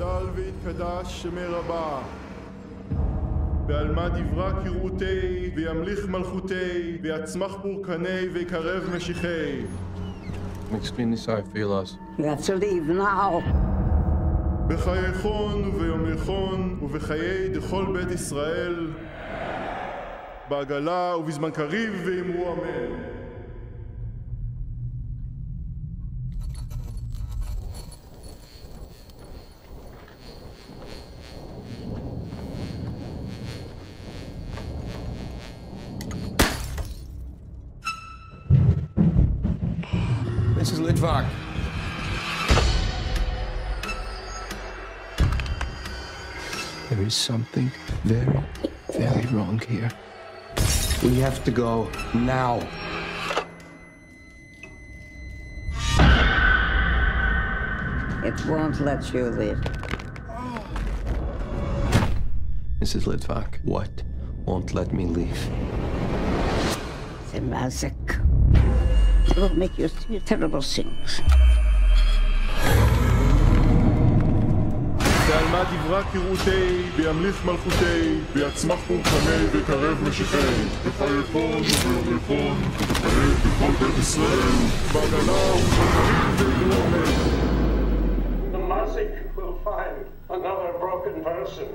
יתגדל ויתקדש שמי רבה. ועל מה דברה כרעותי, וימליך מלכותי, ויצמח פורקני, ויקרב משיחי. I'm extremely sorry for your loss. You have to leave now. בחייכון וביומיכון ובחיי דכל בית ישראל, בעגלה ובזמן קריב ואמרו אמן. This is Litvak. There is something very, very wrong here. We have to go now. It won't let you leave. Mrs. Litvak, what won't let me leave? The Mazik. It will make you see terrible things. ועל מה דברה כרעותי, וימליך מלכותי, ויצמח פורקני, ויקרב משיחי. בחייכון וביומיכון ובחיי דכל בית ישראל, בעגלה ובזמן קריב ואמרו אמן. The Mazik will find another broken person.